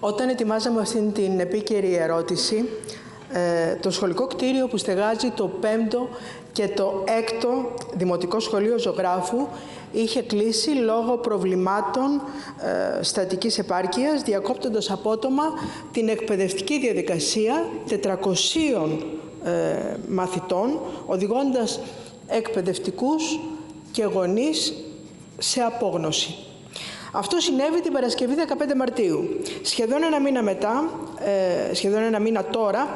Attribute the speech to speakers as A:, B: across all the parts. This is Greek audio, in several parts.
A: Όταν ετοιμάζαμε αυτήν την επίκαιρη ερώτηση, ε, το σχολικό κτίριο που στεγάζει το 5ο και το 6ο Δημοτικό Σχολείο Ζωγράφου είχε κλείσει λόγω προβλημάτων ε, στατικής επάρκειας, διακόπτοντας απότομα την εκπαιδευτική διαδικασία 400 ε, μαθητών, οδηγώντας εκπαιδευτικούς και γονείς σε απόγνωση. Αυτό συνέβη την Παρασκευή 15 Μαρτίου. Σχεδόν ένα μήνα μετά, ε, σχεδόν ένα μήνα τώρα,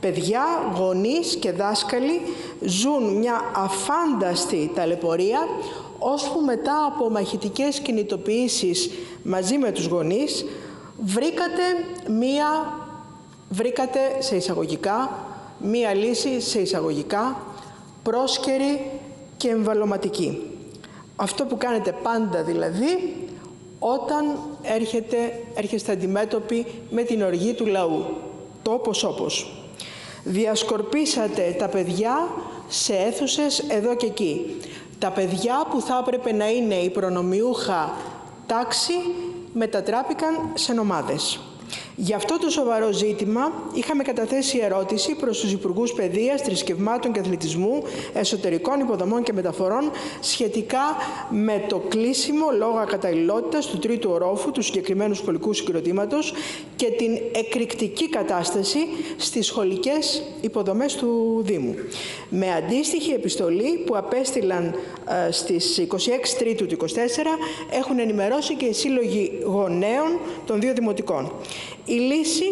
A: παιδιά, γονείς και δάσκαλοι ζουν μια αφάνταστη ταλαιπωρία, ώσπου μετά από μαχητικές κινητοποιήσεις μαζί με τους γονείς, βρήκατε μία, βρήκατε σε εισαγωγικά, μία λύση σε εισαγωγικά, πρόσκαιρη και εμβαλωματική. Αυτό που κάνετε πάντα δηλαδή, όταν έρχεται, έρχεστε αντιμέτωποι με την οργή του λαού. Τόπος όπως. Διασκορπίσατε τα παιδιά σε αίθουσες εδώ και εκεί. Τα παιδιά που θα έπρεπε να είναι η προνομιούχα τάξη μετατράπηκαν σε νομάδες. Για αυτό το σοβαρό ζήτημα είχαμε καταθέσει ερώτηση προς τους Υπουργούς Παιδείας, Θρησκευμάτων και Αθλητισμού, Εσωτερικών Υποδομών και Μεταφορών σχετικά με το κλείσιμο λόγω ακαταλληλότητας του τρίτου ορόφου του συγκεκριμένου σχολικού συγκροτήματος και την εκρηκτική κατάσταση στις σχολικές υποδομές του Δήμου. Με αντίστοιχη επιστολή που απέστειλαν ε, στις 26 Τρίτου του 24 έχουν ενημερώσει και οι σύλλογοι γονέων των δύο δημοτικών. Η λύση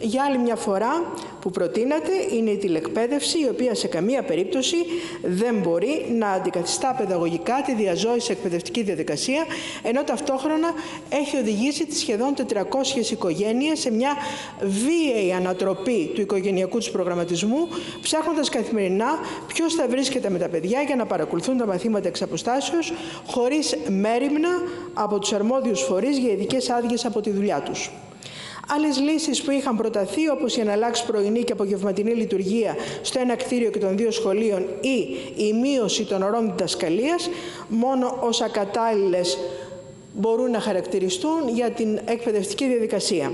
A: για άλλη μια φορά που προτείνατε είναι η τηλεκπαίδευση η οποία σε καμία περίπτωση δεν μπορεί να αντικαθιστά παιδαγωγικά τη διαζώηση εκπαιδευτική διαδικασία ενώ ταυτόχρονα έχει οδηγήσει τις σχεδόν 400 οικογένειες σε μια βίαιη ανατροπή του οικογενειακού τους προγραμματισμού ψάχνοντας καθημερινά ποιος θα βρίσκεται με τα παιδιά για να παρακολουθούν τα μαθήματα εξ αποστάσεως χωρίς μέρημνα από τους αρμόδιους φορείς για ειδικές άδειες από τη δουλειά τους. Άλλες λύσεις που είχαν προταθεί, όπως η εναλλάξη πρωινή και απογευματινή λειτουργία στο ένα κτίριο και των δύο σχολείων ή η μείωση των ωρών διδασκαλίας, μόνο ω ακατάλληλε μπορούν να χαρακτηριστούν για την εκπαιδευτική διαδικασία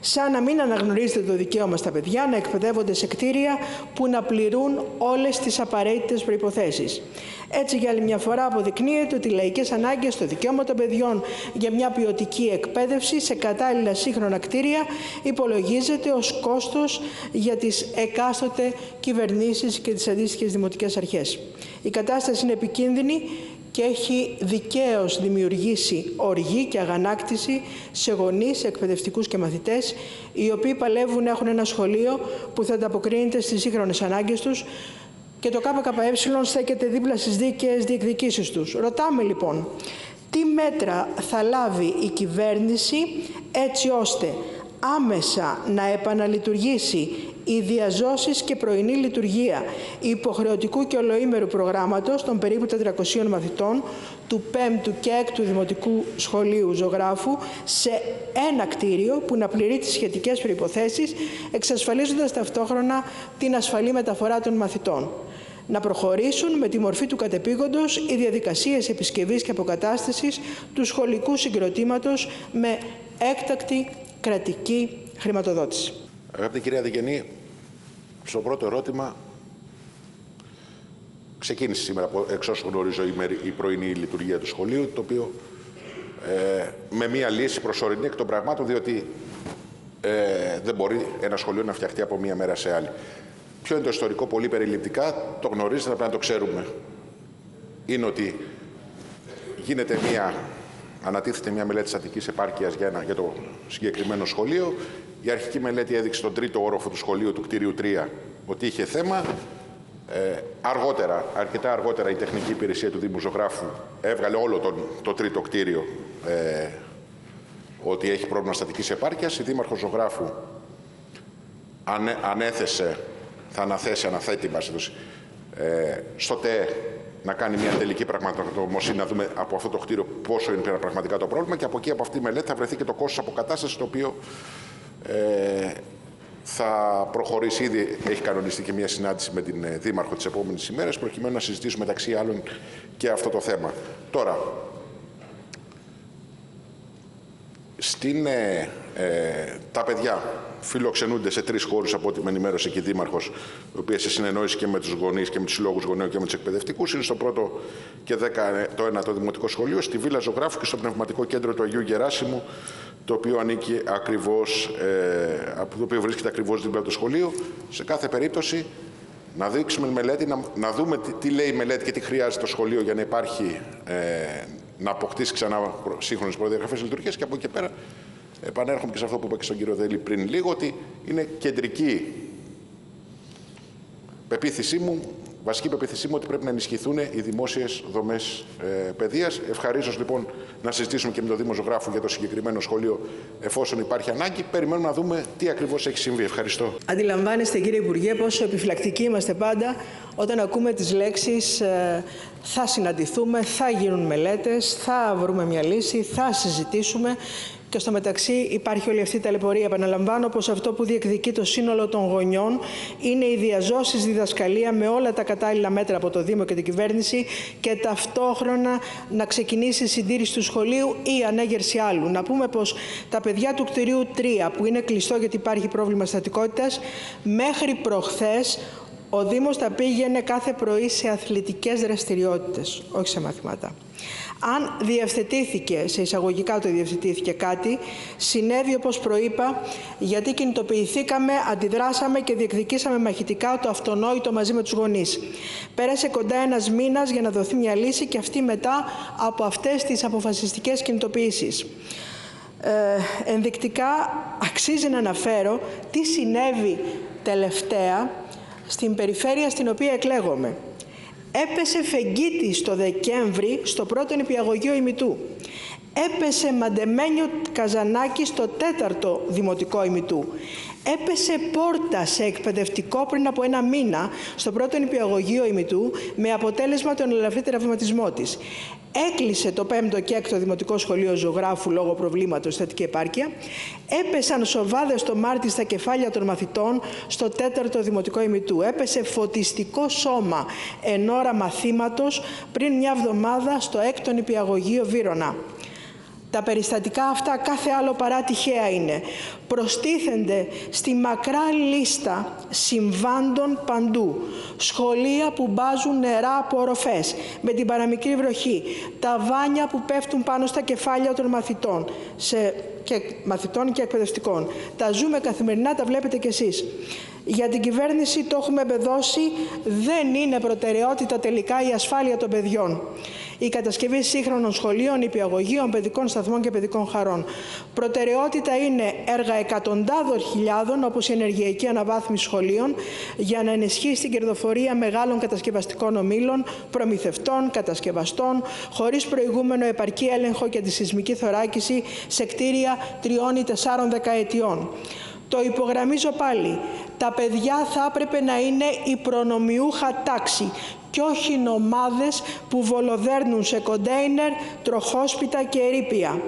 A: σαν να μην αναγνωρίζετε το δικαίωμα στα παιδιά να εκπαιδεύονται σε κτίρια που να πληρούν όλες τις απαραίτητες προϋποθέσεις. Έτσι για άλλη μια φορά αποδεικνύεται ότι οι λαϊκές ανάγκες, το δικαίωμα των παιδιών για μια ποιοτική εκπαίδευση σε κατάλληλα σύγχρονα κτίρια υπολογίζεται ως κόστος για τις εκάστοτε κυβερνήσεις και τις αντίστοιχες δημοτικές αρχές. Η κατάσταση είναι επικίνδυνη και έχει δικαίως δημιουργήσει οργή και αγανάκτηση σε γονείς, εκπαιδευτικούς και μαθητές, οι οποίοι παλεύουν να έχουν ένα σχολείο που θα ανταποκρίνεται στις σύγχρονες ανάγκες τους και το ΚΚΕ στέκεται δίπλα στις δίκαιες διεκδικήσεις τους. Ρωτάμε λοιπόν, τι μέτρα θα λάβει η κυβέρνηση έτσι ώστε άμεσα να επαναλειτουργήσει οι διαζώσεις και πρωινή λειτουργία υποχρεωτικού και ολοήμερου προγράμματος των περίπου 400 μαθητών του 5ου και 6ου Δημοτικού Σχολείου Ζωγράφου σε ένα κτίριο που να πληρεί τις σχετικές προϋποθέσεις εξασφαλίζοντας ταυτόχρονα την ασφαλή μεταφορά των μαθητών να προχωρήσουν με τη μορφή του κατεπήγοντος οι διαδικασίες επισκευής και αποκατάστασης του σχολικού συγκροτήματος με έκτακτη κρατική χρηματοδότηση.
B: Αγαπητή κυρία Διγενή, στο πρώτο ερώτημα ξεκίνησε σήμερα, εξ όσων γνωρίζω, η πρωινή λειτουργία του σχολείου, το οποίο ε, με μία λύση προσωρινή εκ των πραγμάτων, διότι ε, δεν μπορεί ένα σχολείο να φτιαχτεί από μία μέρα σε άλλη. Ποιο είναι το ιστορικό πολύ περιληπτικά, το γνωρίζετε, πρέπει να το ξέρουμε. Είναι ότι γίνεται μία ανατίθεται μια μελέτη στατική επάρκειας για, για το συγκεκριμένο σχολείο. Η αρχική μελέτη έδειξε τον τρίτο όροφο του σχολείου του κτίριου 3 ότι είχε θέμα. Ε, αργότερα, αρκετά αργότερα, η τεχνική υπηρεσία του Δήμου Ζωγράφου έβγαλε όλο τον, το τρίτο κτίριο ε, ότι έχει πρόβλημα στατικής επάρκειας. Η Δήμαρχος Ζωγράφου ανέθεσε, θα αναθέσει, αναθέτει, ε, στο ΤΕ να κάνει μια τελική πραγματογνωμοσύνη, να δούμε από αυτό το κτίριο πόσο είναι πραγματικά το πρόβλημα και από εκεί, από αυτή τη μελέτη, θα βρεθεί και το κόστος αποκατάστασης, το οποίο ε, θα προχωρήσει. Ήδη έχει κανονιστεί και μια συνάντηση με την ε, Δήμαρχο τις επόμενες ημέρες, προκειμένου να συζητήσουμε μεταξύ άλλων και αυτό το θέμα. Τώρα, Στην, ε, ε, τα παιδιά φιλοξενούνται σε τρεις χώρους από ό,τι με ενημέρωσε και η Δήμαρχος, η οποία σε συνεννόηση και με τους γονείς και με τους συλλόγους γονέων και με τους εκπαιδευτικούς. Είναι στο πρώτο και δέκα, ε, το ένα το δημοτικό σχολείο, στη Βίλα Ζωγράφου και στο πνευματικό κέντρο του Αγίου Γεράσιμου, το οποίο ανήκει ακριβώς, ε, το οποίο βρίσκεται ακριβώς δίπλα από το σχολείο. Σε κάθε περίπτωση να δείξουμε μελέτη, να, να δούμε τι, τι, λέει η μελέτη και τι χρειάζεται το σχολείο για να υπάρχει, ε, να αποκτήσει ξανά σύγχρονες προδιαγραφές λειτουργίας και από εκεί και πέρα επανέρχομαι και σε αυτό που είπα και στον κύριο Δέλη πριν λίγο, ότι είναι κεντρική πεποίθησή μου βασική πεποίθησή μου ότι πρέπει να ενισχυθούν οι δημόσιες δομές ε, παιδείας. Ευχαρίστως λοιπόν να συζητήσουμε και με τον Δήμο Ζωγράφου για το συγκεκριμένο σχολείο, εφόσον υπάρχει ανάγκη. Περιμένουμε να δούμε τι ακριβώς έχει συμβεί. Ευχαριστώ.
A: Αντιλαμβάνεστε, κύριε Υπουργέ, πόσο επιφυλακτικοί είμαστε πάντα όταν ακούμε τις λέξεις ε, θα συναντηθούμε, θα γίνουν μελέτες, θα βρούμε μια λύση, θα συζητήσουμε. Και στο μεταξύ υπάρχει όλη αυτή η ταλαιπωρία. Επαναλαμβάνω πως αυτό που διεκδικεί το σύνολο των γονιών είναι η διαζώσεις διδασκαλία με όλα τα κατάλληλα μέτρα από το Δήμο και την κυβέρνηση και ταυτόχρονα να ξεκινήσει η συντήρηση του σχολείου ή ανέγερση άλλου. Να πούμε πως τα παιδιά του κτηρίου 3 που είναι κλειστό γιατί υπάρχει πρόβλημα στατικότητας μέχρι προχθές ο Δήμος τα πήγαινε κάθε πρωί σε αθλητικές δραστηριότητες, όχι σε μαθήματα. Αν διευθετήθηκε, σε εισαγωγικά το διευθετήθηκε κάτι, συνέβη όπως προείπα, γιατί κινητοποιηθήκαμε, αντιδράσαμε και διεκδικήσαμε μαχητικά το αυτονόητο μαζί με τους γονείς. Πέρασε κοντά ένας μήνας για να δοθεί μια λύση και αυτή μετά από αυτές τις αποφασιστικές κινητοποιήσεις. Ε, ενδεικτικά αξίζει να αναφέρω τι συνέβη τελευταία στην περιφέρεια στην οποία εκλέγομαι έπεσε φεγγίτη στο Δεκέμβρη στο πρώτο νηπιαγωγείο ημιτού. Έπεσε μαντεμένιο καζανάκι στο τέταρτο δημοτικό ημιτού. Έπεσε πόρτα σε εκπαιδευτικό πριν από ένα μήνα στο πρώτο νηπιαγωγείο ημιτού με αποτέλεσμα τον ελαφρύ τραυματισμό της. Έκλεισε το 5ο και 6ο Δημοτικό Σχολείο Ζωγράφου λόγω προβλήματος θετική επάρκεια. Έπεσαν σοβάδες το Μάρτι στα κεφάλια των μαθητών στο 4ο Δημοτικό Ημιτού. Έπεσε φωτιστικό σώμα εν ώρα μαθήματος πριν μια εβδομάδα στο 6ο Νηπιαγωγείο Βύρονα. Τα περιστατικά αυτά κάθε άλλο παρά τυχαία είναι. Προστίθενται στη μακρά λίστα συμβάντων παντού. Σχολεία που μπάζουν νερά από οροφές με την παραμικρή βροχή. Τα βάνια που πέφτουν πάνω στα κεφάλια των μαθητών. Σε και μαθητών και εκπαιδευτικών. Τα ζούμε καθημερινά, τα βλέπετε κι εσείς. Για την κυβέρνηση το έχουμε εμπεδώσει, δεν είναι προτεραιότητα τελικά η ασφάλεια των παιδιών η κατασκευή σύγχρονων σχολείων, υπηαγωγείων, παιδικών σταθμών και παιδικών χαρών. Προτεραιότητα είναι έργα εκατοντάδων χιλιάδων, όπως η ενεργειακή αναβάθμιση σχολείων, για να ενισχύσει την κερδοφορία μεγάλων κατασκευαστικών ομήλων, προμηθευτών, κατασκευαστών, χωρίς προηγούμενο επαρκή έλεγχο και τη σεισμική θωράκιση σε κτίρια τριών ή τεσσάρων δεκαετιών. Το υπογραμμίζω πάλι. Τα παιδιά θα έπρεπε να είναι η προνομιούχα τάξη και όχι νομάδες που βολοδέρνουν σε κοντέινερ, τροχόσπιτα και ερήπια.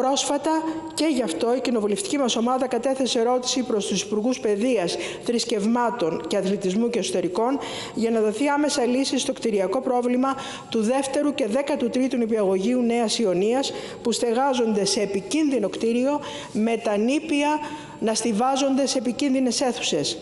A: Πρόσφατα και γι' αυτό η κοινοβουλευτική μας ομάδα κατέθεσε ερώτηση προς τους υπουργούς Παιδείας, Θρησκευμάτων και Αθλητισμού και Εσωτερικών για να δοθεί άμεσα λύση στο κτηριακό πρόβλημα του δεύτερου και 13ου νηπιαγωγείου Νέας Ιωνίας που στεγάζονται σε επικίνδυνο κτίριο με τα νήπια να στηβάζονται σε επικίνδυνες αίθουσες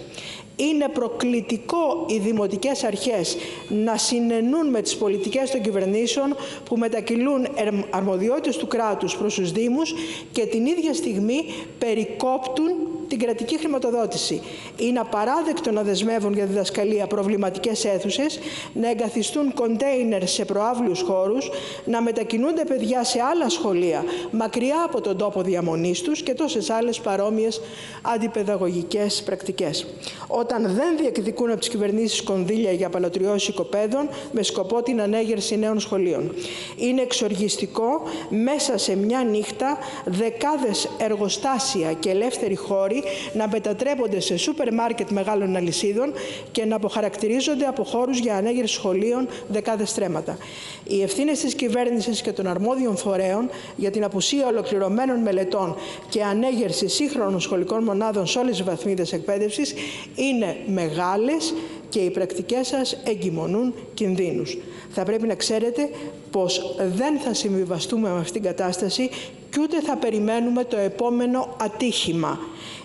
A: είναι προκλητικό οι δημοτικές αρχές να συνενούν με τις πολιτικές των κυβερνήσεων που μετακυλούν αρμοδιότητες του κράτους προς τους Δήμους και την ίδια στιγμή περικόπτουν την κρατική χρηματοδότηση. Είναι απαράδεκτο να δεσμεύουν για διδασκαλία προβληματικές αίθουσες, να εγκαθιστούν κοντέινερ σε προάβλους χώρους, να μετακινούνται παιδιά σε άλλα σχολεία, μακριά από τον τόπο διαμονής τους και τόσες άλλες παρόμοιες αντιπαιδαγωγικές πρακτικές. Όταν δεν διεκδικούν από τις κυβερνήσεις κονδύλια για παλωτριώσεις οικοπαίδων με σκοπό την ανέγερση νέων σχολείων. Είναι εξοργιστικό μέσα σε μια νύχτα δεκάδες εργοστάσια και ελεύθεροι χώροι να μετατρέπονται σε σούπερ μάρκετ μεγάλων αλυσίδων και να αποχαρακτηρίζονται από χώρους για ανέγερση σχολείων δεκάδες στρέμματα. Οι ευθύνες της κυβέρνησης και των αρμόδιων φορέων για την απουσία ολοκληρωμένων μελετών και ανέγερση σύγχρονων σχολικών μονάδων σε όλες τις βαθμίδες εκπαίδευσης είναι μεγάλες και οι πρακτικές σας εγκυμονούν κινδύνους. Θα πρέπει να ξέρετε πως δεν θα συμβιβαστούμε με αυτήν την κατάσταση και ούτε θα περιμένουμε το επόμενο ατύχημα.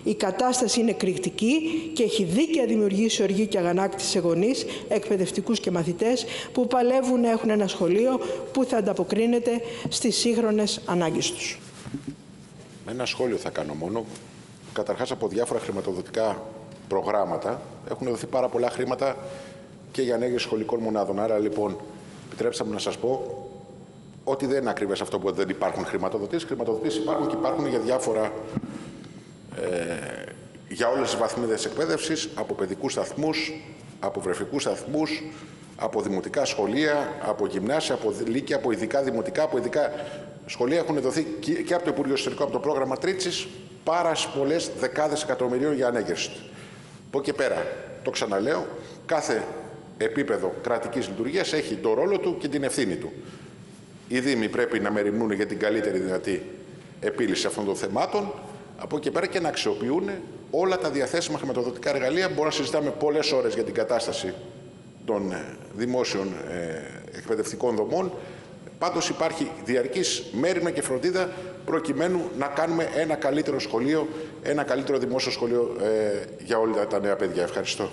A: Η κατάσταση είναι κριτική και έχει δίκαια δημιουργήσει οργή και αγανάκτηση σε γονείς, εκπαιδευτικούς και μαθητές που παλεύουν να έχουν ένα σχολείο που θα ανταποκρίνεται στις σύγχρονες ανάγκες τους.
B: Ένα σχόλιο θα κάνω μόνο. Καταρχάς από διάφορα χρηματοδοτικά προγράμματα έχουν δοθεί πάρα πολλά χρήματα και για ανέγερση σχολικών μονάδων. Άρα λοιπόν, επιτρέψτε μου να σας πω ότι δεν είναι ακριβές αυτό που δεν υπάρχουν χρηματοδοτήσεις. Χρηματοδοτήσεις υπάρχουν και υπάρχουν για διάφορα ε, για όλες τις βαθμίδες εκπαίδευσης, από παιδικούς σταθμούς, από βρεφικούς σταθμούς, από δημοτικά σχολεία, από γυμνάσια, από λύκεια, από ειδικά δημοτικά, από ειδικά σχολεία έχουν δοθεί και από το Υπουργείο Ιστορικό, από το πρόγραμμα Τρίτσης, πάρα πολλέ δεκάδες εκατομμυρίων για ανέγερση. Από εκεί πέρα, το ξαναλέω, κάθε επίπεδο κρατικής λειτουργίας έχει το ρόλο του και την ευθύνη του. Οι Δήμοι πρέπει να μεριμνούν για την καλύτερη δυνατή επίλυση αυτών των θεμάτων από εκεί πέρα και να αξιοποιούν όλα τα διαθέσιμα χρηματοδοτικά εργαλεία. Μπορούμε να συζητάμε πολλές ώρες για την κατάσταση των ε, δημόσιων ε, εκπαιδευτικών δομών. Πάντως υπάρχει διαρκής μέρημνα και φροντίδα προκειμένου να κάνουμε ένα καλύτερο σχολείο, ένα καλύτερο δημόσιο σχολείο ε, για όλα τα νέα παιδιά. Ευχαριστώ.